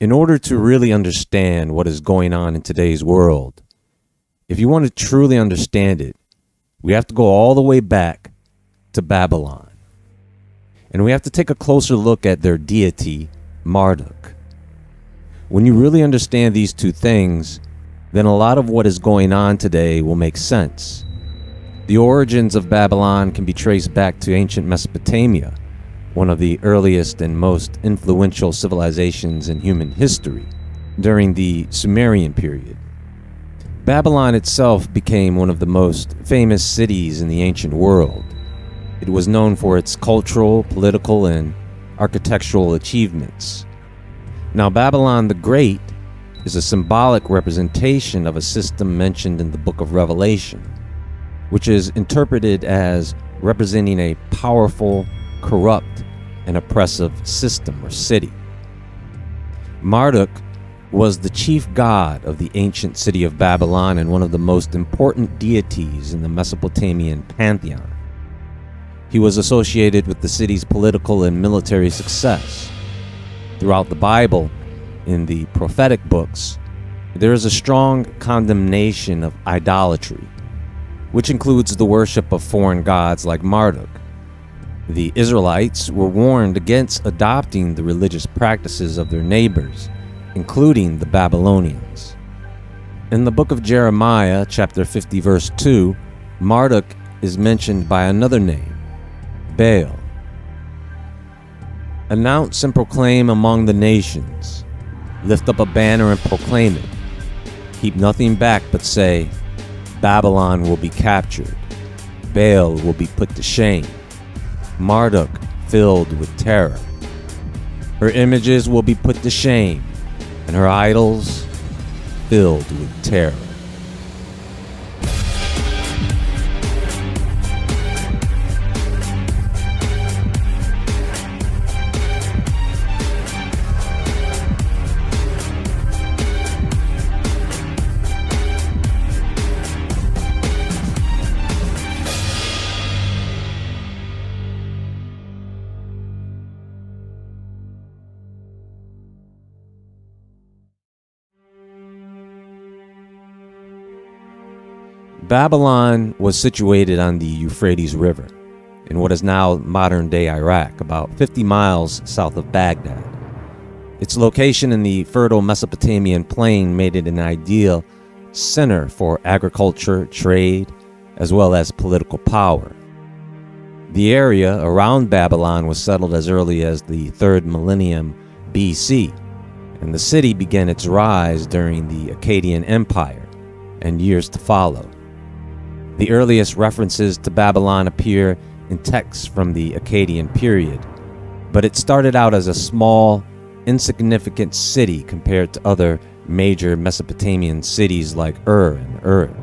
In order to really understand what is going on in today's world, if you want to truly understand it, we have to go all the way back to Babylon. And we have to take a closer look at their deity, Marduk. When you really understand these two things, then a lot of what is going on today will make sense. The origins of Babylon can be traced back to ancient Mesopotamia, one of the earliest and most influential civilizations in human history, during the Sumerian period. Babylon itself became one of the most famous cities in the ancient world. It was known for its cultural, political, and architectural achievements. Now, Babylon the Great is a symbolic representation of a system mentioned in the book of Revelation, which is interpreted as representing a powerful, corrupt, and oppressive system or city. Marduk was the chief god of the ancient city of Babylon and one of the most important deities in the Mesopotamian pantheon. He was associated with the city's political and military success. Throughout the Bible, in the prophetic books, there is a strong condemnation of idolatry, which includes the worship of foreign gods like Marduk. The Israelites were warned against adopting the religious practices of their neighbors, including the Babylonians. In the book of Jeremiah, chapter 50, verse 2, Marduk is mentioned by another name, Baal. Announce and proclaim among the nations Lift up a banner and proclaim it. Keep nothing back but say, Babylon will be captured. Baal will be put to shame. Marduk filled with terror. Her images will be put to shame, and her idols filled with terror. Babylon was situated on the Euphrates River in what is now modern day Iraq, about 50 miles south of Baghdad. Its location in the fertile Mesopotamian plain made it an ideal center for agriculture, trade, as well as political power. The area around Babylon was settled as early as the 3rd millennium BC, and the city began its rise during the Akkadian Empire and years to follow. The earliest references to Babylon appear in texts from the Akkadian period, but it started out as a small, insignificant city compared to other major Mesopotamian cities like Ur and Uruk.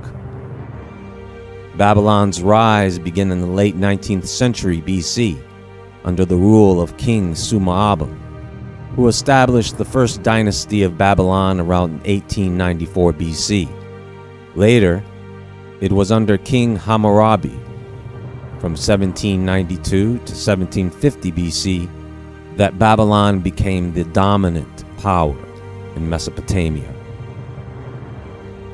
Babylon's rise began in the late 19th century BC under the rule of King Sumu who established the first dynasty of Babylon around 1894 BC. Later, it was under King Hammurabi from 1792 to 1750 BC that Babylon became the dominant power in Mesopotamia.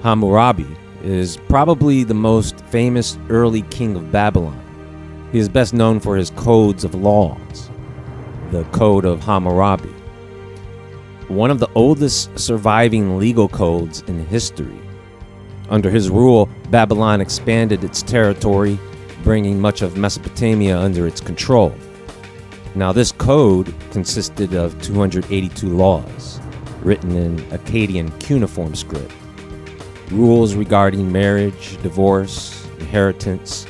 Hammurabi is probably the most famous early king of Babylon. He is best known for his codes of laws, the Code of Hammurabi, one of the oldest surviving legal codes in history. Under his rule, Babylon expanded its territory, bringing much of Mesopotamia under its control. Now, this code consisted of 282 laws, written in Akkadian cuneiform script. Rules regarding marriage, divorce, inheritance,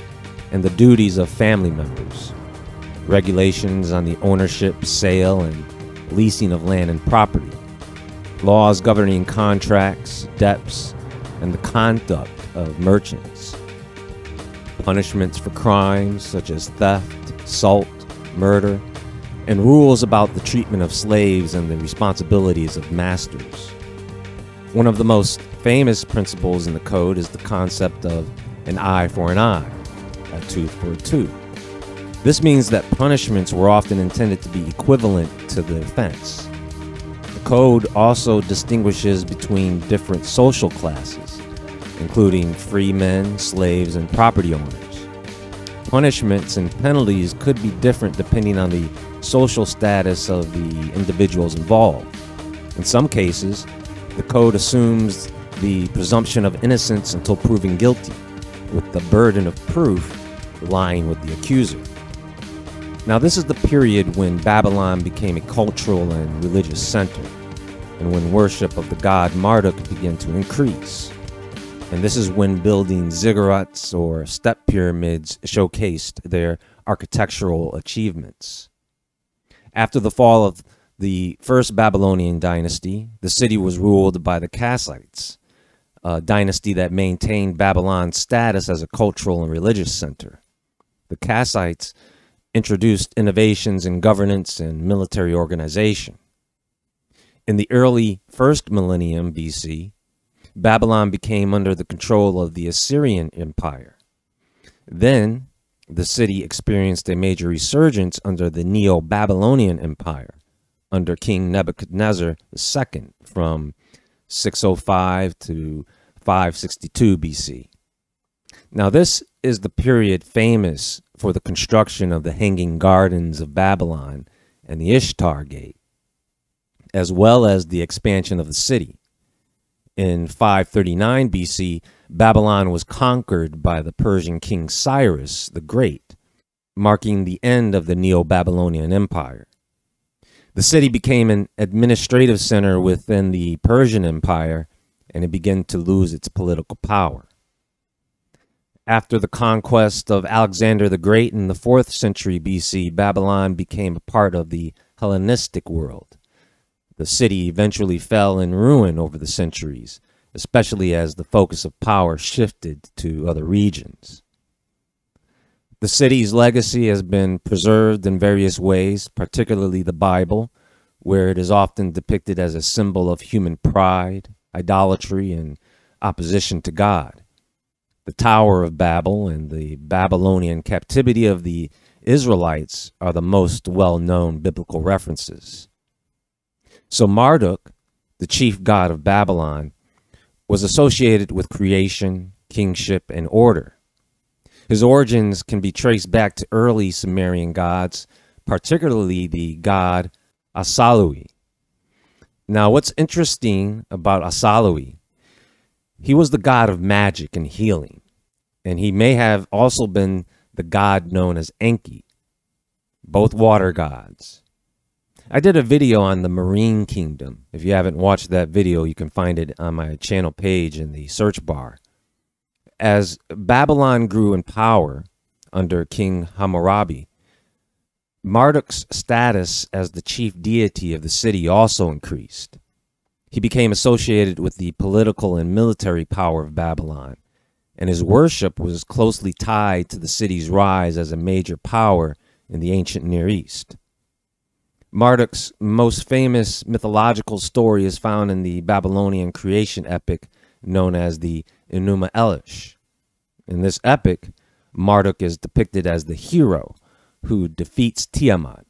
and the duties of family members. Regulations on the ownership, sale, and leasing of land and property. Laws governing contracts, debts, and the conduct of merchants. Punishments for crimes such as theft, assault, murder, and rules about the treatment of slaves and the responsibilities of masters. One of the most famous principles in the code is the concept of an eye for an eye, a tooth for a tooth. This means that punishments were often intended to be equivalent to the offense. The code also distinguishes between different social classes, including free men, slaves, and property owners. Punishments and penalties could be different depending on the social status of the individuals involved. In some cases, the code assumes the presumption of innocence until proven guilty, with the burden of proof lying with the accuser. Now, this is the period when Babylon became a cultural and religious center, and when worship of the god Marduk began to increase. And this is when building ziggurats or step pyramids showcased their architectural achievements. After the fall of the first Babylonian dynasty, the city was ruled by the Kassites, a dynasty that maintained Babylon's status as a cultural and religious center. The Kassites introduced innovations in governance and military organization. In the early first millennium BC, Babylon became under the control of the Assyrian Empire. Then, the city experienced a major resurgence under the Neo Babylonian Empire under King Nebuchadnezzar II from 605 to 562 BC. Now, this is the period famous for the construction of the Hanging Gardens of Babylon and the Ishtar Gate, as well as the expansion of the city. In 539 BC, Babylon was conquered by the Persian king Cyrus the Great, marking the end of the Neo Babylonian Empire. The city became an administrative center within the Persian Empire and it began to lose its political power. After the conquest of Alexander the Great in the 4th century BC, Babylon became a part of the Hellenistic world. The city eventually fell in ruin over the centuries, especially as the focus of power shifted to other regions. The city's legacy has been preserved in various ways, particularly the Bible, where it is often depicted as a symbol of human pride, idolatry, and opposition to God. The Tower of Babel and the Babylonian captivity of the Israelites are the most well known biblical references. So Marduk, the chief god of Babylon, was associated with creation, kingship, and order. His origins can be traced back to early Sumerian gods, particularly the god Asalluhi. Now, what's interesting about Asalluhi, he was the god of magic and healing, and he may have also been the god known as Enki, both water gods. I did a video on the Marine Kingdom. If you haven't watched that video, you can find it on my channel page in the search bar. As Babylon grew in power under King Hammurabi, Marduk's status as the chief deity of the city also increased. He became associated with the political and military power of Babylon, and his worship was closely tied to the city's rise as a major power in the ancient Near East. Marduk's most famous mythological story is found in the Babylonian creation epic known as the Enuma Elish. In this epic, Marduk is depicted as the hero who defeats Tiamat,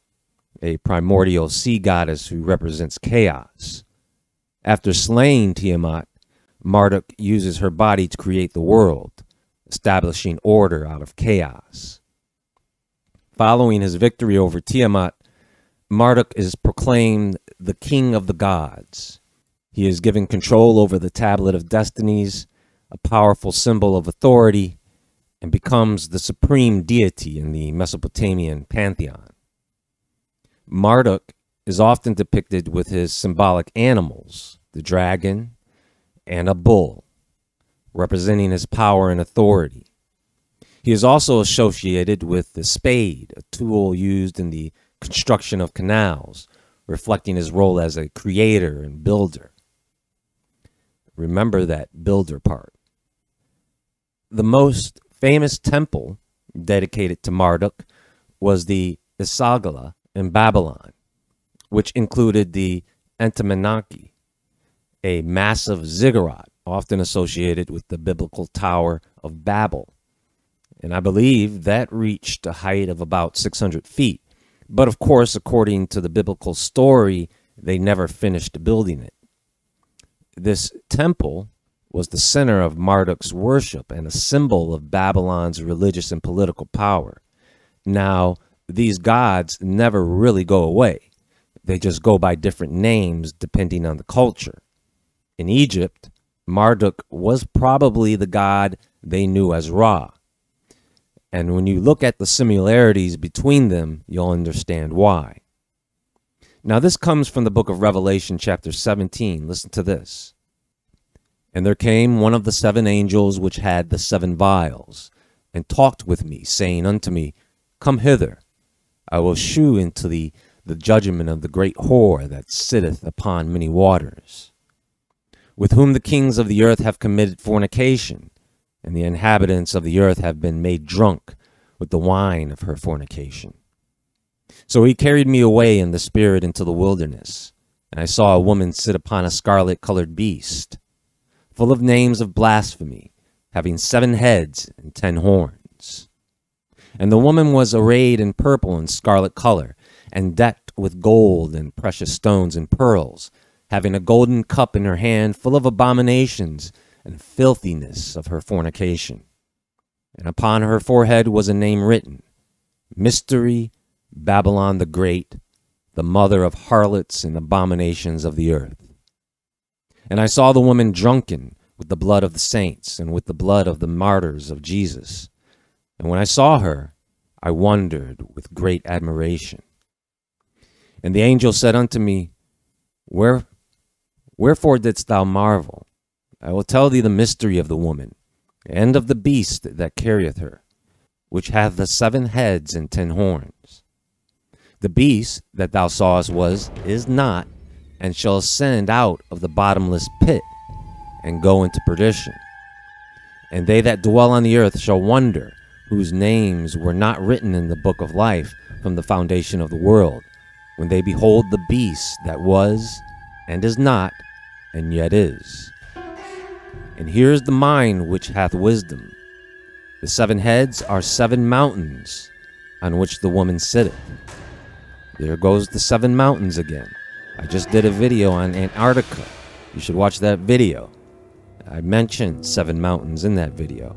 a primordial sea goddess who represents chaos. After slaying Tiamat, Marduk uses her body to create the world, establishing order out of chaos. Following his victory over Tiamat, Marduk is proclaimed the king of the gods. He is given control over the tablet of destinies a powerful symbol of authority, and becomes the supreme deity in the Mesopotamian pantheon. Marduk is often depicted with his symbolic animals, the dragon and a bull, representing his power and authority. He is also associated with the spade, a tool used in the construction of canals, reflecting his role as a creator and builder. Remember that builder part the most famous temple dedicated to Marduk was the Esagila in Babylon, which included the Etemenanki, a massive ziggurat often associated with the biblical Tower of Babel. And I believe that reached a height of about 600 feet. But of course, according to the biblical story, they never finished building it. This temple was the center of Marduk's worship and a symbol of Babylon's religious and political power. Now, these gods never really go away. They just go by different names depending on the culture. In Egypt, Marduk was probably the god they knew as Ra. And when you look at the similarities between them, you'll understand why. Now, this comes from the book of Revelation, chapter 17. Listen to this. And there came one of the seven angels which had the seven vials, and talked with me, saying unto me, Come hither, I will shew into thee the judgment of the great whore that sitteth upon many waters, with whom the kings of the earth have committed fornication, and the inhabitants of the earth have been made drunk with the wine of her fornication. So he carried me away in the spirit into the wilderness, and I saw a woman sit upon a scarlet colored beast, full of names of blasphemy, having seven heads and ten horns. And the woman was arrayed in purple and scarlet color, and decked with gold and precious stones and pearls, having a golden cup in her hand full of abominations and filthiness of her fornication. And upon her forehead was a name written Mystery Babylon the Great, the mother of harlots and abominations of the earth. And I saw the woman drunken with the blood of the saints and with the blood of the martyrs of Jesus. And when I saw her, I wondered with great admiration. And the angel said unto me, Where, Wherefore didst thou marvel? I will tell thee the mystery of the woman, and of the beast that carrieth her, which hath the seven heads and ten horns. The beast that thou sawest was, is not, and shall ascend out of the bottomless pit, and go into perdition. And they that dwell on the earth shall wonder, whose names were not written in the book of life from the foundation of the world, when they behold the beast that was, and is not, and yet is. And here is the mind which hath wisdom. The seven heads are seven mountains on which the woman sitteth there goes the seven mountains again. I just did a video on Antarctica. You should watch that video. I mentioned seven mountains in that video.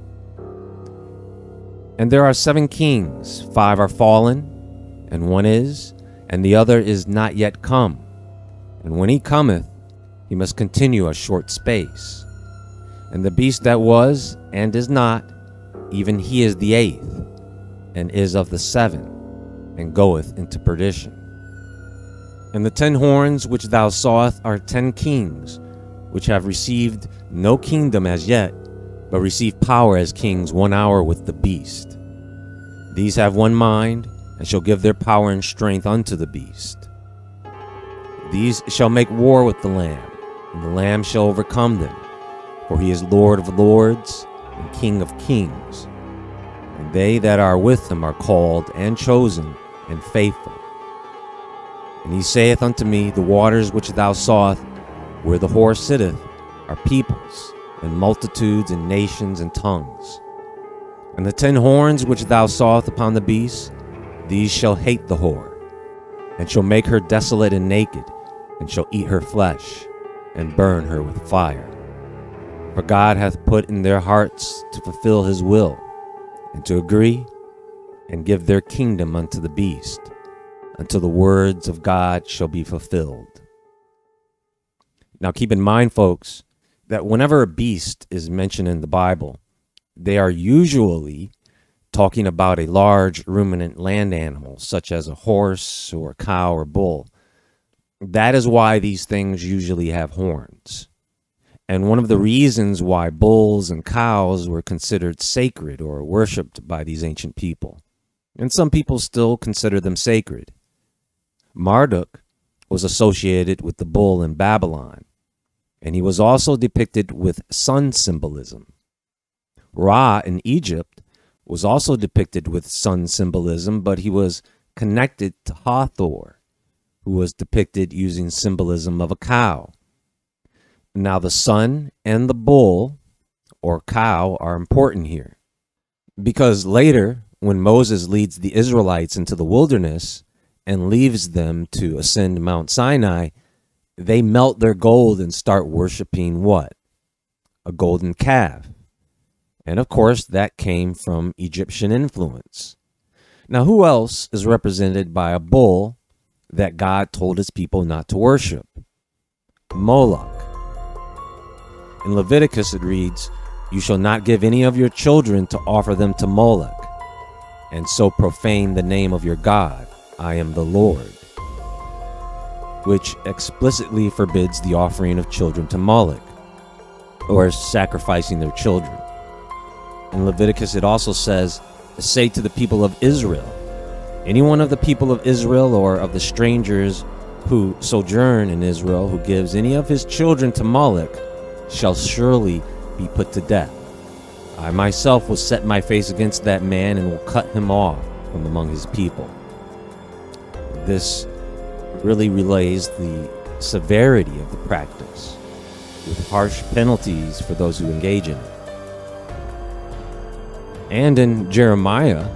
And there are seven kings. Five are fallen, and one is, and the other is not yet come. And when he cometh, he must continue a short space. And the beast that was, and is not, even he is the eighth, and is of the seven and goeth into perdition. And the ten horns which thou sawest are ten kings, which have received no kingdom as yet, but receive power as kings one hour with the beast. These have one mind, and shall give their power and strength unto the beast. These shall make war with the Lamb, and the Lamb shall overcome them, for he is Lord of lords and King of kings. And they that are with him are called and chosen and faithful. And he saith unto me, The waters which thou sawest, where the whore sitteth, are peoples, and multitudes, and nations, and tongues. And the ten horns which thou sawest upon the beast, these shall hate the whore, and shall make her desolate and naked, and shall eat her flesh, and burn her with fire. For God hath put in their hearts to fulfill his will, and to agree and give their kingdom unto the beast, until the words of God shall be fulfilled. Now, keep in mind, folks, that whenever a beast is mentioned in the Bible, they are usually talking about a large ruminant land animal, such as a horse or a cow or bull. That is why these things usually have horns. And one of the hmm. reasons why bulls and cows were considered sacred or worshipped by these ancient people and some people still consider them sacred. Marduk was associated with the bull in Babylon, and he was also depicted with sun symbolism. Ra in Egypt was also depicted with sun symbolism, but he was connected to Hathor, who was depicted using symbolism of a cow. Now, the sun and the bull or cow are important here because later when Moses leads the Israelites into the wilderness and leaves them to ascend Mount Sinai, they melt their gold and start worshiping what? A golden calf. And of course, that came from Egyptian influence. Now, who else is represented by a bull that God told his people not to worship? Moloch. In Leviticus, it reads, You shall not give any of your children to offer them to Moloch, and so profane the name of your God. I am the Lord. Which explicitly forbids the offering of children to Moloch, or sacrificing their children. In Leviticus, it also says, Say to the people of Israel, any one of the people of Israel or of the strangers who sojourn in Israel, who gives any of his children to Moloch, shall surely be put to death. I myself will set my face against that man and will cut him off from among his people. This really relays the severity of the practice, with harsh penalties for those who engage in it. And in Jeremiah,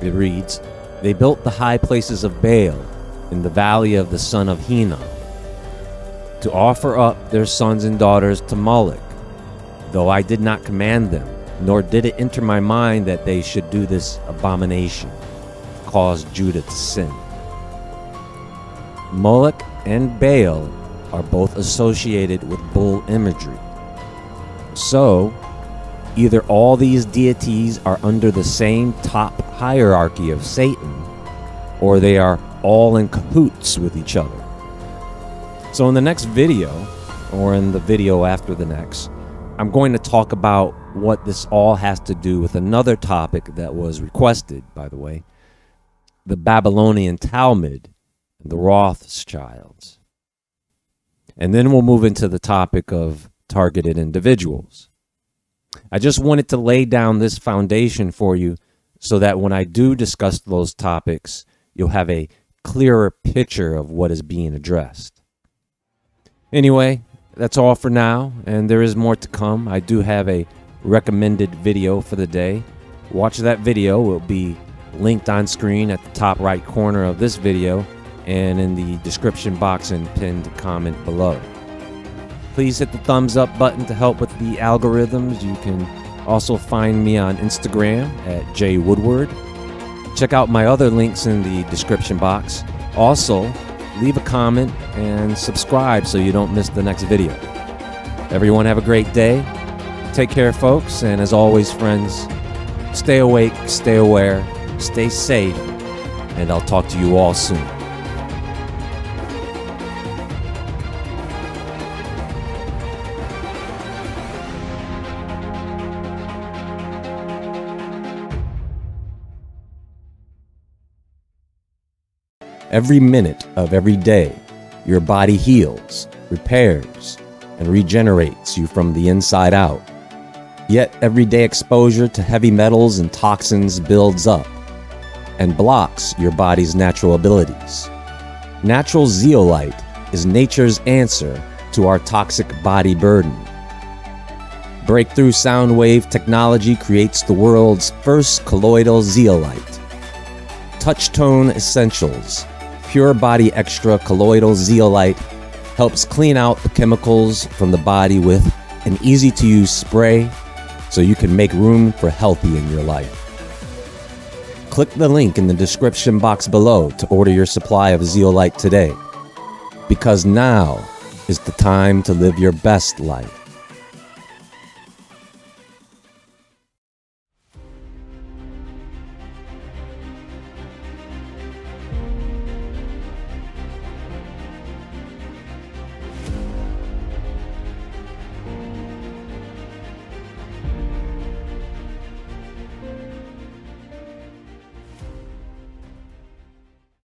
it reads, They built the high places of Baal in the valley of the son of Hinnom to offer up their sons and daughters to Moloch, though I did not command them, nor did it enter my mind that they should do this abomination, cause Judah to sin. Moloch and Baal are both associated with bull imagery. So, Either all these deities are under the same top hierarchy of Satan, or they are all in cahoots with each other. So, in the next video, or in the video after the next, I'm going to talk about what this all has to do with another topic that was requested, by the way the Babylonian Talmud and the Rothschilds. And then we'll move into the topic of targeted individuals. I just wanted to lay down this foundation for you so that when I do discuss those topics, you'll have a clearer picture of what is being addressed. Anyway, that's all for now, and there is more to come. I do have a recommended video for the day. Watch that video, it will be linked on screen at the top right corner of this video and in the description box and pinned comment below. Please hit the thumbs up button to help with the algorithms. You can also find me on Instagram at jaewoodward. Check out my other links in the description box. Also, leave a comment and subscribe so you don't miss the next video. Everyone have a great day. Take care, folks, and as always, friends, stay awake, stay aware, stay safe, and I'll talk to you all soon. Every minute of every day, your body heals, repairs, and regenerates you from the inside out. Yet everyday exposure to heavy metals and toxins builds up and blocks your body's natural abilities. Natural zeolite is nature's answer to our toxic body burden. Breakthrough sound wave technology creates the world's first colloidal zeolite. Touchstone Essentials Pure Body Extra Colloidal Zeolite helps clean out the chemicals from the body with an easy to use spray so you can make room for healthy in your life. Click the link in the description box below to order your supply of zeolite today because now is the time to live your best life.